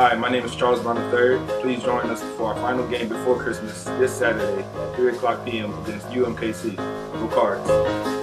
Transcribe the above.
Hi, my name is Charles Brown III. Please join us for our final game before Christmas this Saturday at 3 o'clock p.m. against UMKC. Go Cards!